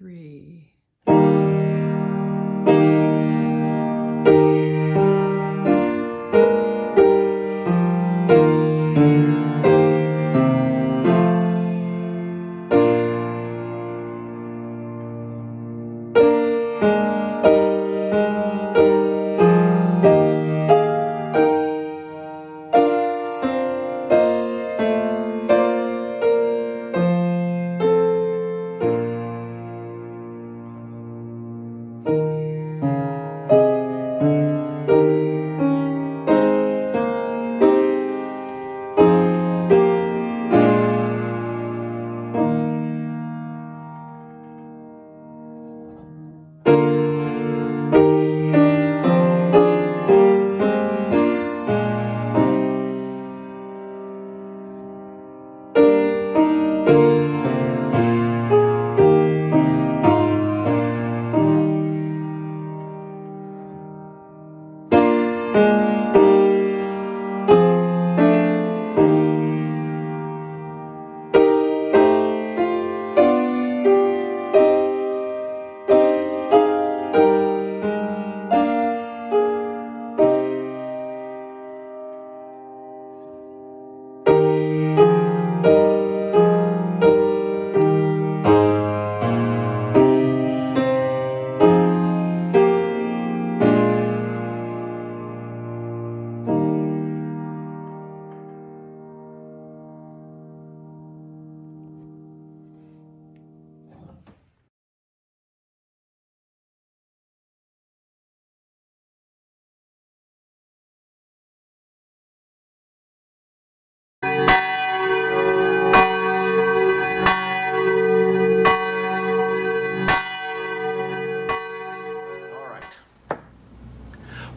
three.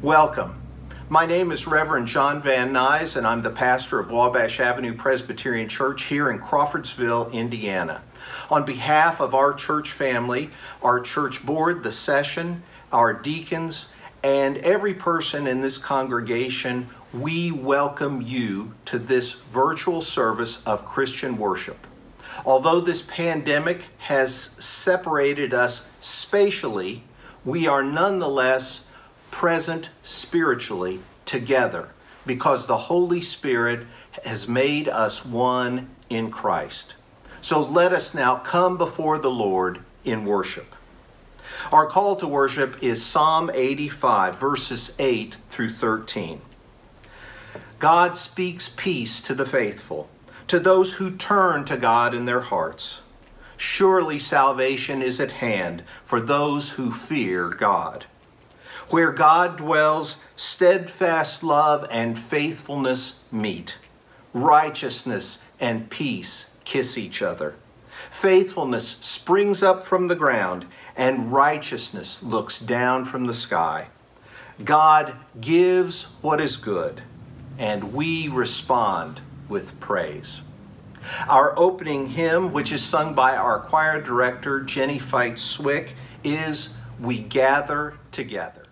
Welcome. My name is Reverend John Van Nuys, and I'm the pastor of Wabash Avenue Presbyterian Church here in Crawfordsville, Indiana. On behalf of our church family, our church board, the session, our deacons, and every person in this congregation, we welcome you to this virtual service of Christian worship. Although this pandemic has separated us spatially, we are nonetheless present spiritually together because the Holy Spirit has made us one in Christ. So let us now come before the Lord in worship. Our call to worship is Psalm 85, verses 8 through 13. God speaks peace to the faithful, to those who turn to God in their hearts. Surely salvation is at hand for those who fear God. Where God dwells, steadfast love and faithfulness meet. Righteousness and peace kiss each other. Faithfulness springs up from the ground, and righteousness looks down from the sky. God gives what is good, and we respond with praise. Our opening hymn, which is sung by our choir director, Jennie Fights Swick, is We Gather Together.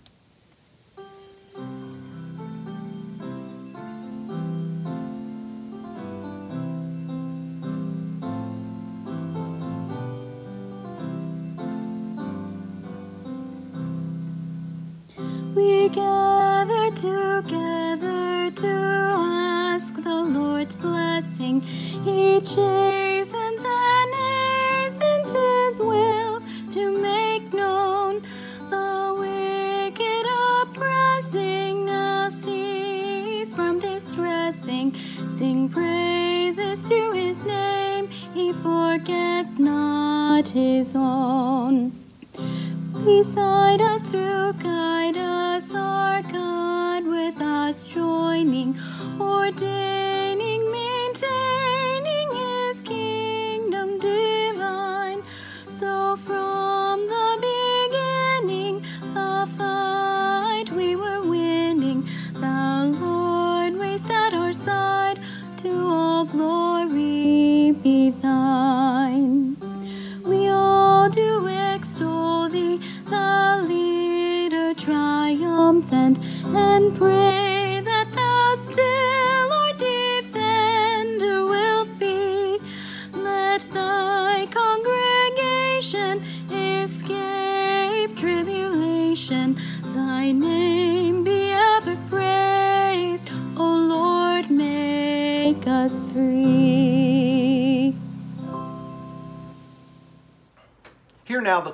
He chastens and hastens His will to make known the wicked oppressing. Now cease from distressing. Sing praises to His name. He forgets not His own. Beside us through, guide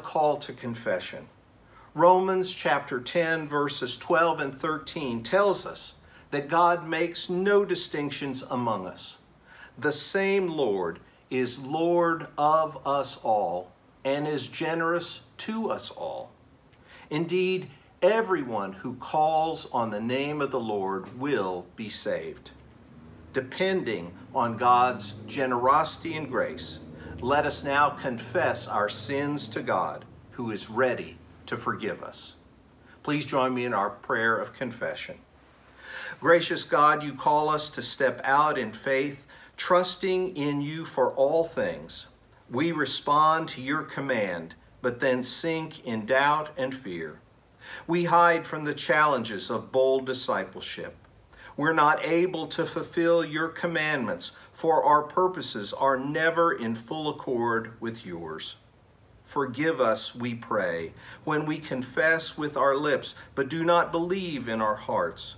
call to confession. Romans chapter 10, verses 12 and 13 tells us that God makes no distinctions among us. The same Lord is Lord of us all and is generous to us all. Indeed, everyone who calls on the name of the Lord will be saved. Depending on God's generosity and grace, let us now confess our sins to God, who is ready to forgive us. Please join me in our prayer of confession. Gracious God, you call us to step out in faith, trusting in you for all things. We respond to your command, but then sink in doubt and fear. We hide from the challenges of bold discipleship. We're not able to fulfill your commandments, for our purposes are never in full accord with yours. Forgive us, we pray, when we confess with our lips, but do not believe in our hearts.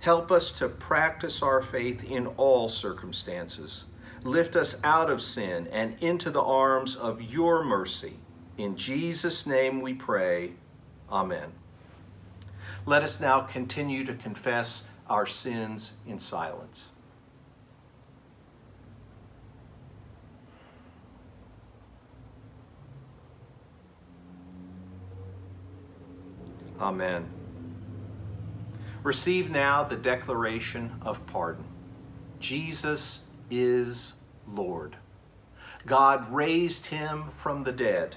Help us to practice our faith in all circumstances. Lift us out of sin and into the arms of your mercy. In Jesus' name we pray. Amen. Let us now continue to confess our sins in silence. Amen. Receive now the declaration of pardon. Jesus is Lord. God raised him from the dead,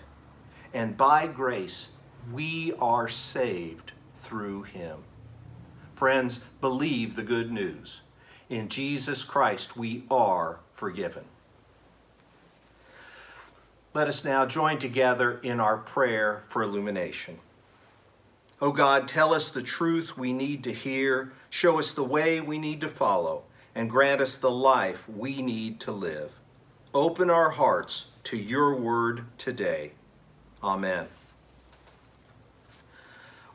and by grace we are saved through him. Friends, believe the good news. In Jesus Christ we are forgiven. Let us now join together in our prayer for illumination. O oh God, tell us the truth we need to hear, show us the way we need to follow, and grant us the life we need to live. Open our hearts to your word today. Amen.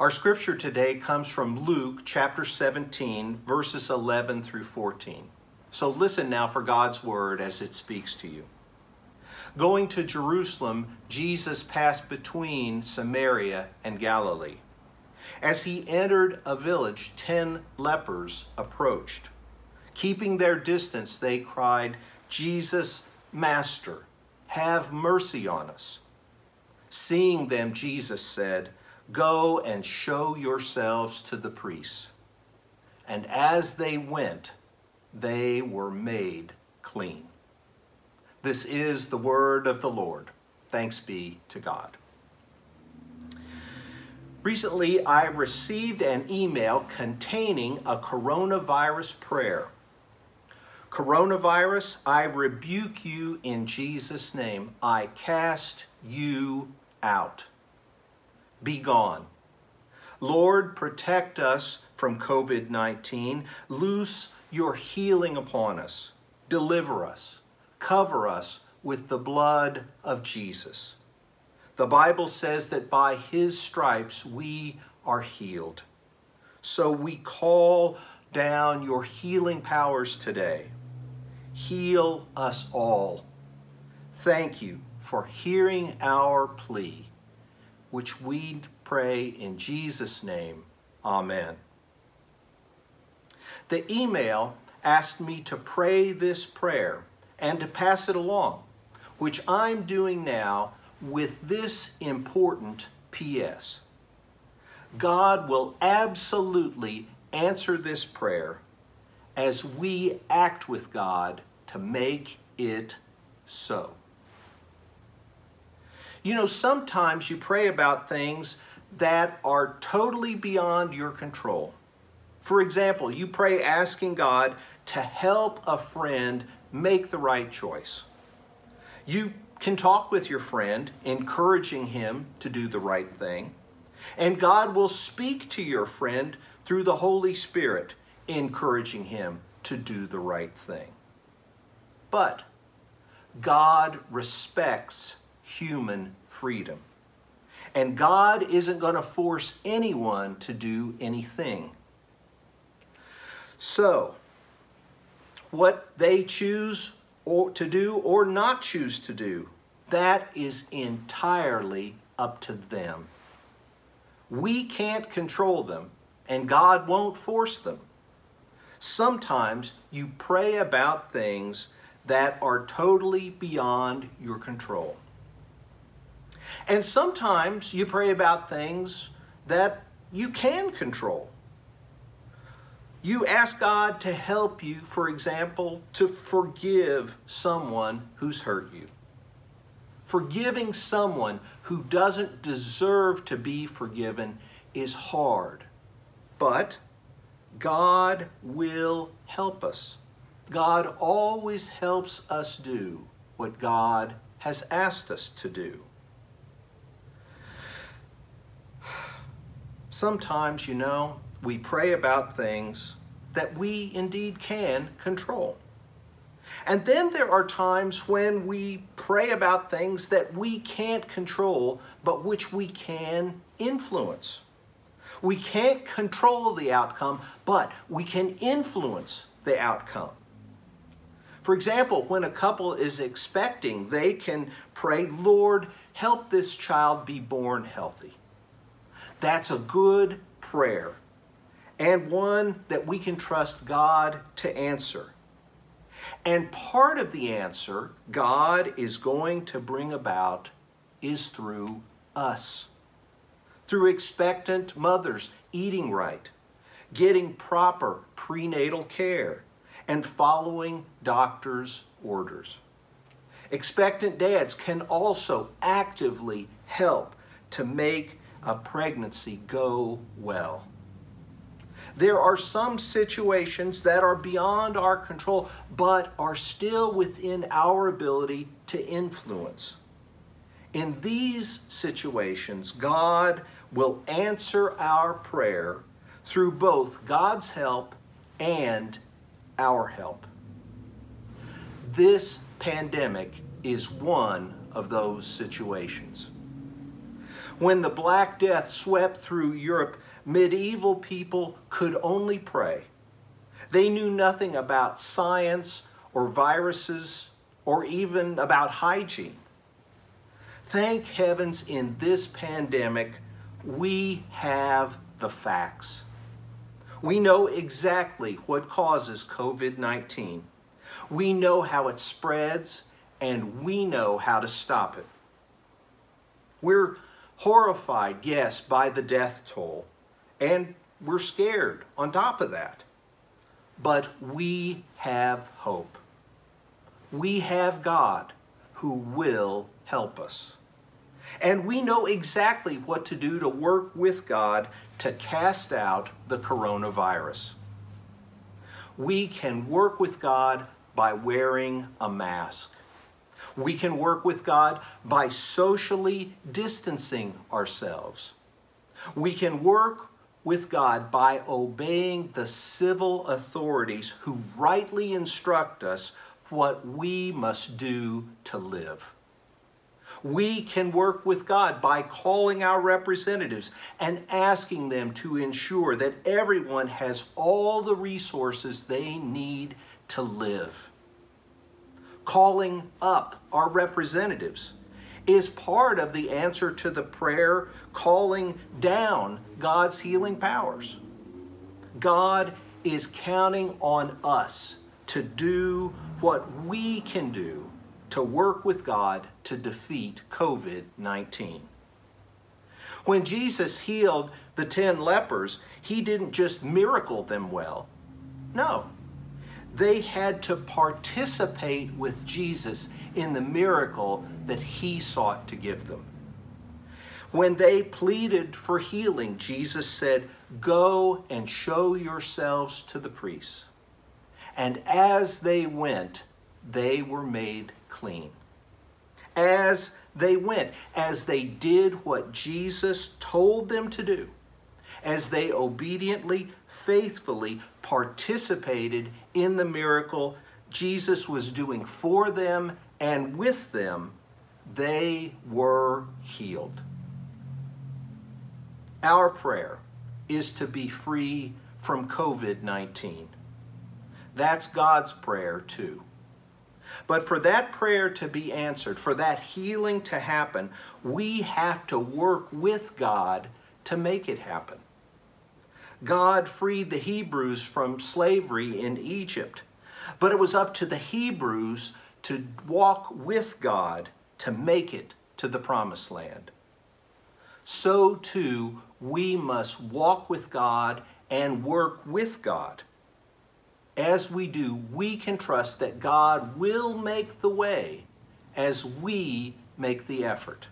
Our scripture today comes from Luke chapter 17, verses 11 through 14. So listen now for God's word as it speaks to you. Going to Jerusalem, Jesus passed between Samaria and Galilee. As he entered a village, ten lepers approached. Keeping their distance, they cried, Jesus, Master, have mercy on us. Seeing them, Jesus said, Go and show yourselves to the priests. And as they went, they were made clean. This is the word of the Lord. Thanks be to God. Recently, I received an email containing a coronavirus prayer. Coronavirus, I rebuke you in Jesus' name. I cast you out. Be gone. Lord, protect us from COVID 19. Loose your healing upon us. Deliver us. Cover us with the blood of Jesus. The Bible says that by his stripes we are healed. So we call down your healing powers today. Heal us all. Thank you for hearing our plea, which we pray in Jesus' name. Amen. The email asked me to pray this prayer and to pass it along, which I'm doing now with this important P.S. God will absolutely answer this prayer as we act with God to make it so. You know, sometimes you pray about things that are totally beyond your control. For example, you pray asking God to help a friend make the right choice. You can talk with your friend, encouraging him to do the right thing. And God will speak to your friend through the Holy Spirit, encouraging him to do the right thing. But God respects human freedom. And God isn't going to force anyone to do anything. So, what they choose or to do or not choose to do, that is entirely up to them. We can't control them, and God won't force them. Sometimes you pray about things that are totally beyond your control. And sometimes you pray about things that you can control. You ask God to help you, for example, to forgive someone who's hurt you. Forgiving someone who doesn't deserve to be forgiven is hard, but God will help us. God always helps us do what God has asked us to do. Sometimes, you know, we pray about things that we indeed can control. And then there are times when we pray about things that we can't control, but which we can influence. We can't control the outcome, but we can influence the outcome. For example, when a couple is expecting, they can pray, Lord, help this child be born healthy. That's a good prayer and one that we can trust God to answer. And part of the answer God is going to bring about is through us. Through expectant mothers eating right, getting proper prenatal care, and following doctor's orders. Expectant dads can also actively help to make a pregnancy go well. There are some situations that are beyond our control, but are still within our ability to influence. In these situations, God will answer our prayer through both God's help and our help. This pandemic is one of those situations. When the Black Death swept through Europe, medieval people could only pray. They knew nothing about science or viruses or even about hygiene. Thank heavens in this pandemic, we have the facts. We know exactly what causes COVID 19. We know how it spreads, and we know how to stop it. We're horrified, yes, by the death toll. And we're scared on top of that. But we have hope. We have God who will help us. And we know exactly what to do to work with God to cast out the coronavirus. We can work with God by wearing a mask. We can work with God by socially distancing ourselves. We can work with God by obeying the civil authorities who rightly instruct us what we must do to live. We can work with God by calling our representatives and asking them to ensure that everyone has all the resources they need to live. Calling up our representatives is part of the answer to the prayer calling down God's healing powers. God is counting on us to do what we can do to work with God to defeat COVID 19. When Jesus healed the 10 lepers, he didn't just miracle them well. No. They had to participate with Jesus in the miracle that he sought to give them. When they pleaded for healing, Jesus said, Go and show yourselves to the priests. And as they went, they were made clean. As they went, as they did what Jesus told them to do, as they obediently, faithfully participated in the miracle Jesus was doing for them and with them, they were healed. Our prayer is to be free from COVID 19. That's God's prayer too. But for that prayer to be answered, for that healing to happen, we have to work with God to make it happen. God freed the Hebrews from slavery in Egypt, but it was up to the Hebrews to walk with God to make it to the promised land. So too, we must walk with God and work with God as we do, we can trust that God will make the way as we make the effort.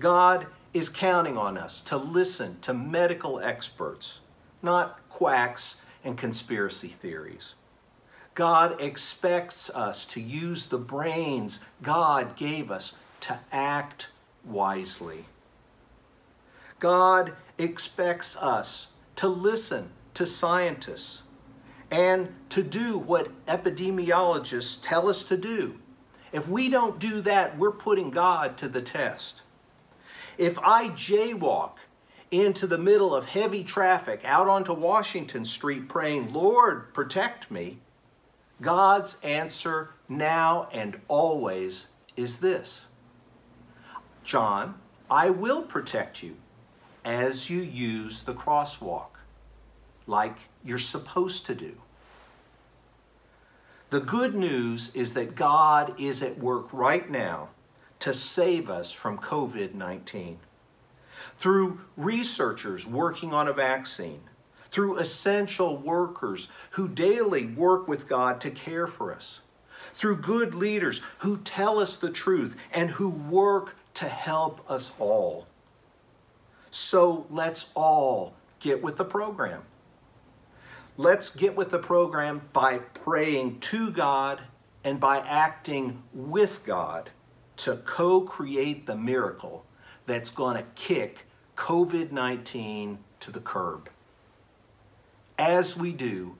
God is counting on us to listen to medical experts, not quacks and conspiracy theories. God expects us to use the brains God gave us to act wisely. God expects us to listen to scientists and to do what epidemiologists tell us to do. If we don't do that, we're putting God to the test. If I jaywalk into the middle of heavy traffic out onto Washington Street praying, Lord, protect me, God's answer now and always is this John, I will protect you as you use the crosswalk, like you're supposed to do. The good news is that God is at work right now to save us from COVID 19. Through researchers working on a vaccine, through essential workers who daily work with God to care for us, through good leaders who tell us the truth and who work to help us all. So let's all get with the program. Let's get with the program by praying to God and by acting with God to co create the miracle that's going to kick COVID 19 to the curb. As we do,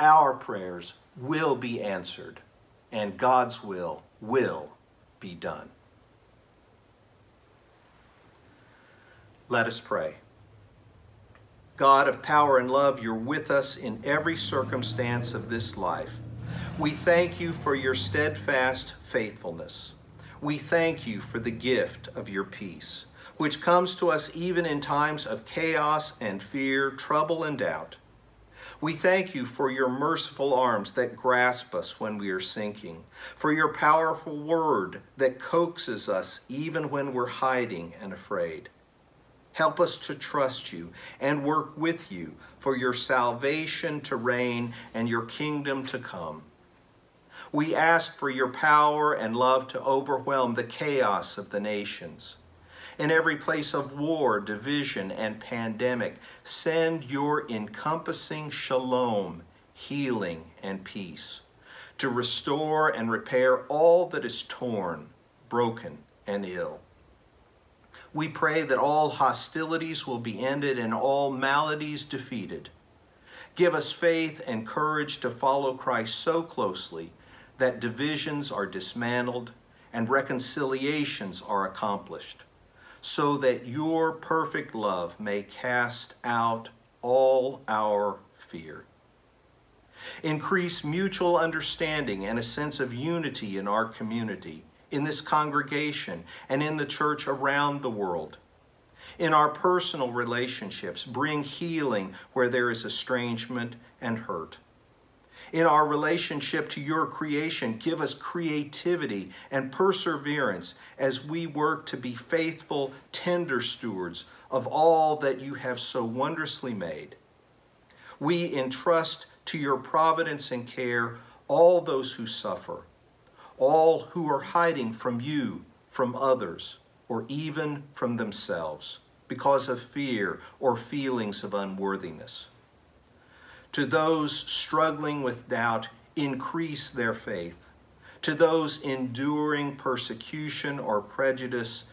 our prayers will be answered and God's will will be done. Let us pray. God of power and love, you're with us in every circumstance of this life. We thank you for your steadfast faithfulness. We thank you for the gift of your peace, which comes to us even in times of chaos and fear, trouble and doubt. We thank you for your merciful arms that grasp us when we are sinking, for your powerful word that coaxes us even when we're hiding and afraid. Help us to trust you and work with you for your salvation to reign and your kingdom to come. We ask for your power and love to overwhelm the chaos of the nations. In every place of war, division, and pandemic, send your encompassing shalom, healing, and peace to restore and repair all that is torn, broken, and ill. We pray that all hostilities will be ended and all maladies defeated. Give us faith and courage to follow Christ so closely that divisions are dismantled and reconciliations are accomplished, so that your perfect love may cast out all our fear. Increase mutual understanding and a sense of unity in our community in this congregation and in the church around the world. In our personal relationships, bring healing where there is estrangement and hurt. In our relationship to your creation, give us creativity and perseverance as we work to be faithful, tender stewards of all that you have so wondrously made. We entrust to your providence and care all those who suffer all who are hiding from you, from others, or even from themselves because of fear or feelings of unworthiness. To those struggling with doubt, increase their faith. To those enduring persecution or prejudice,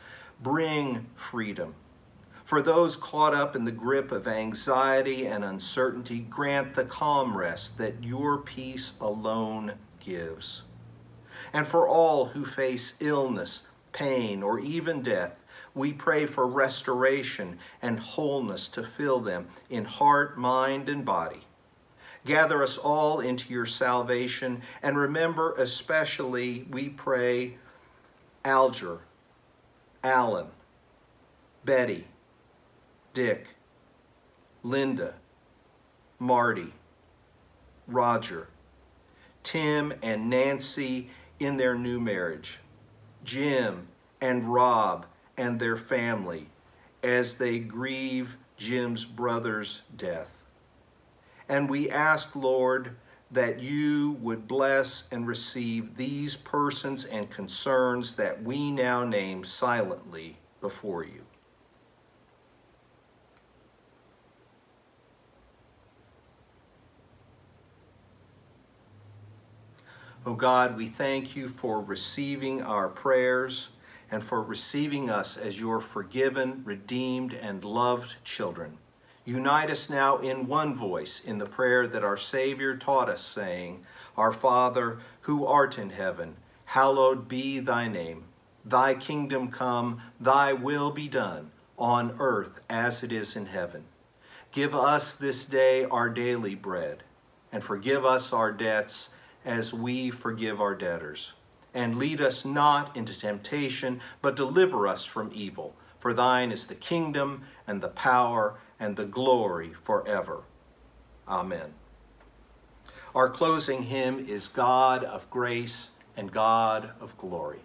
bring freedom. For those caught up in the grip of anxiety and uncertainty, grant the calm rest that your peace alone gives and for all who face illness, pain, or even death, We pray for restoration and wholeness to fill them in heart, mind, and body. Gather us all into your salvation and remember especially, we pray, Alger, Alan, Betty, Dick, Linda, Marty, Roger, Tim and Nancy in their new marriage, Jim and Rob and their family as they grieve Jim's brother's death. And we ask, Lord, that you would bless and receive these persons and concerns that we now name silently before you. Oh God, we thank you for receiving our prayers and for receiving us as your forgiven, redeemed, and loved children. Unite us now in one voice in the prayer that our Savior taught us, saying, Our Father, who art in heaven, hallowed be thy name. Thy kingdom come, thy will be done, on earth as it is in heaven. Give us this day our daily bread, and forgive us our debts as we forgive our debtors. And lead us not into temptation, but deliver us from evil. For thine is the kingdom, and the power, and the glory forever. Amen. Our closing hymn is God of grace and God of glory.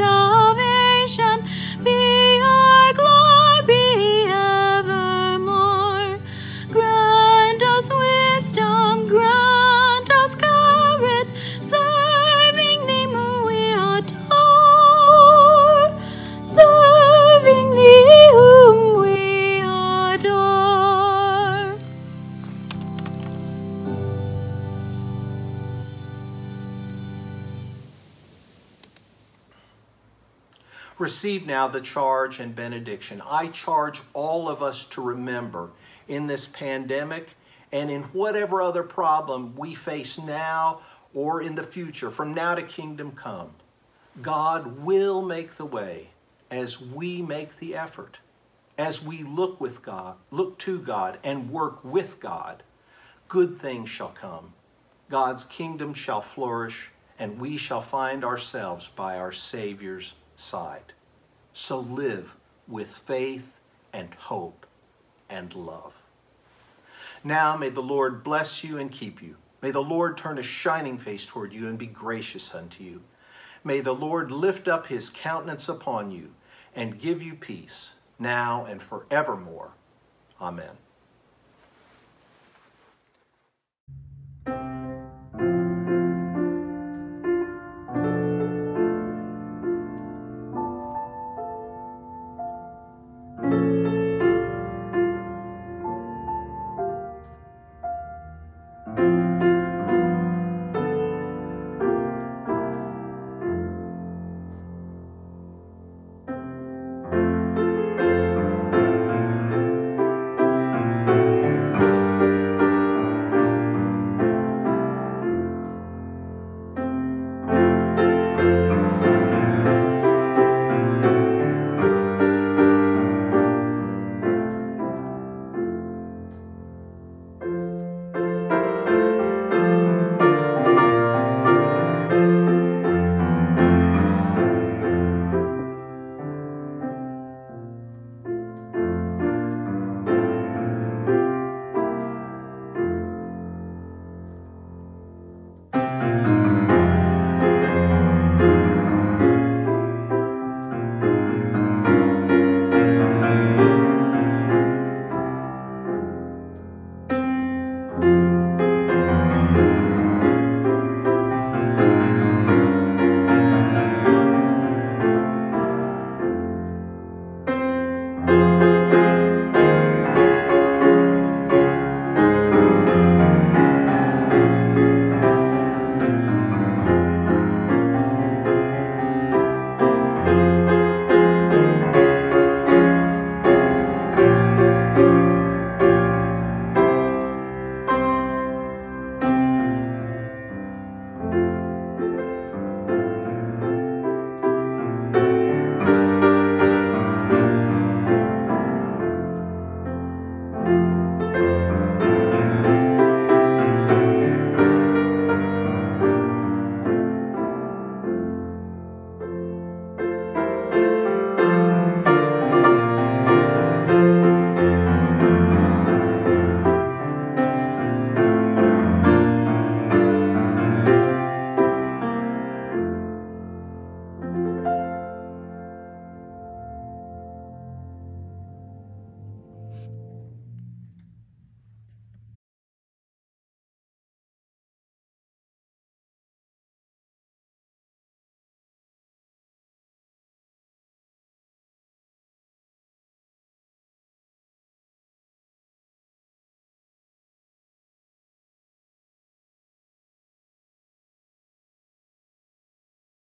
到 receive now the charge and benediction. I charge all of us to remember in this pandemic and in whatever other problem we face now or in the future, from now to kingdom come, God will make the way as we make the effort. As we look with God, look to God and work with God, good things shall come. God's kingdom shall flourish, and we shall find ourselves by our Savior's side. So live with faith and hope and love. Now may the Lord bless you and keep you. May the Lord turn a shining face toward you and be gracious unto you. May the Lord lift up his countenance upon you and give you peace, now and forevermore. Amen.